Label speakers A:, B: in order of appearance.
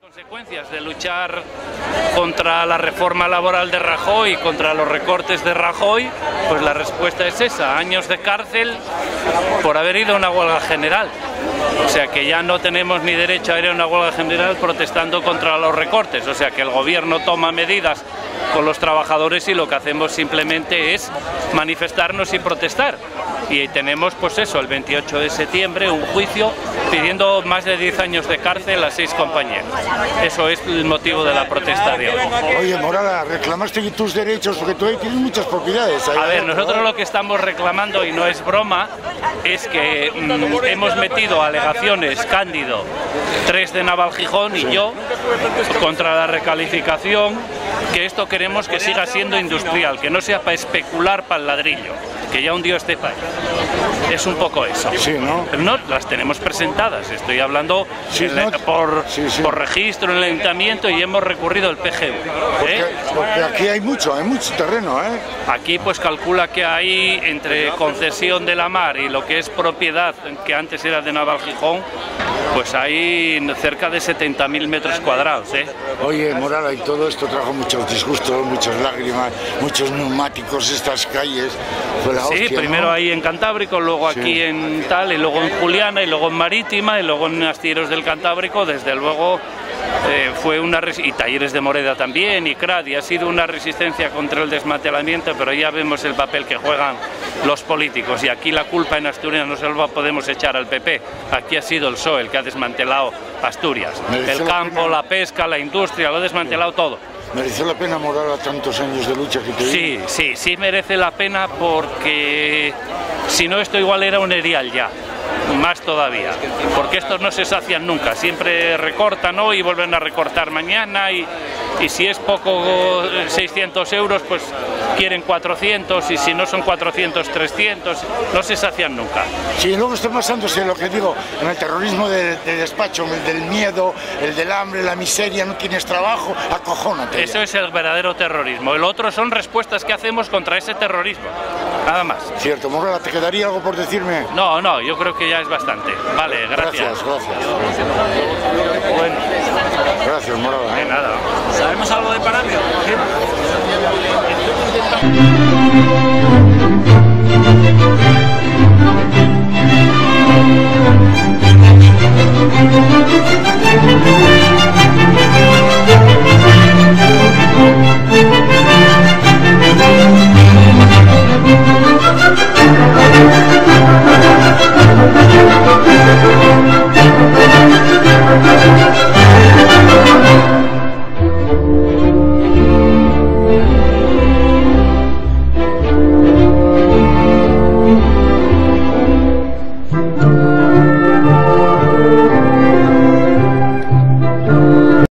A: consecuencias de luchar contra la reforma laboral de Rajoy, contra los recortes de Rajoy, pues la respuesta es esa, años de cárcel por haber ido a una huelga general. O sea que ya no tenemos ni derecho a ir a una huelga general protestando contra los recortes. O sea que el gobierno toma medidas con los trabajadores y lo que hacemos simplemente es manifestarnos y protestar. Y tenemos pues eso, el 28 de septiembre, un juicio pidiendo más de 10 años de cárcel a seis compañeros. Eso es el motivo de la protesta de hoy.
B: Oye, Morada, reclamaste tus derechos porque tú ahí tienes muchas propiedades. ahí
A: A ver, nosotros
B: ¿no?
A: lo que estamos reclamando, y no es broma, es que mm, hemos metido alegaciones Cándido, tres de Naval Gijón y yo, contra la recalificación, que esto queremos que siga siendo industrial, que no sea para especular para el ladrillo, que ya hundió este país. Es un poco eso.
B: Sí, ¿no?
A: Las tenemos presentadas, estoy hablando
B: Sí, no,
A: por,
B: sí, sí.
A: por registro en el ayuntamiento y hemos recurrido al PGU. ¿eh?
B: Porque, porque aquí hay mucho, hay mucho terreno, ¿eh?
A: Aquí pues calcula que hay entre concesión de la mar y lo que es propiedad que antes era de Naval Gijón, pues hay cerca de 70.000 metros cuadrados. ¿eh?
B: Oye, Morada, y todo esto trajo muchos disgustos, muchas lágrimas, muchos neumáticos, estas calles. Fue la
A: Sí,
B: hostia,
A: primero
B: ¿no?
A: ahí en Cantábrico, luego
B: Sí.
A: aquí en tal, y luego en Juliana, y luego en Marítima, y luego en Astilleros del Cantábrico, desde luego eh, fue una y talleres de Moreda también, y CRAD, y ha sido una resistencia contra el desmantelamiento, pero ya vemos el papel que juegan los políticos, y aquí la culpa en Asturias no se lo podemos echar al PP, aquí ha sido el PSOE el que ha desmantelado Asturias, el campo, la pesca, la industria, lo ha desmantelado todo.
B: ¿Mereció la pena, Morada, tantos años de lucha que te?
A: Sí, sí, sí merece la pena porque si no esto igual era un erial ya, más todavía, porque estos no se sacian nunca, siempre recortan hoy y vuelven a recortar mañana y, y si es poco eh, 600 euros pues quieren 400 y si no son 400 300, no se sacian nunca.
B: Sí, luego está basándose en lo que digo, en el terrorismo de, de despacho, el del miedo, el del hambre, la miseria, no tienes trabajo, acojónate.
A: Eso es el verdadero terrorismo, el otro son respuestas que hacemos contra ese terrorismo, nada más.
B: Cierto, Morada, ¿te quedaría algo por decirme?
A: No, no, yo creo que ya es bastante. Vale, gracias.
B: Gracias, gracias.
A: Bueno,
B: Gracias, Morada.
A: de nada.
C: ¿Sabemos algo de Paramio?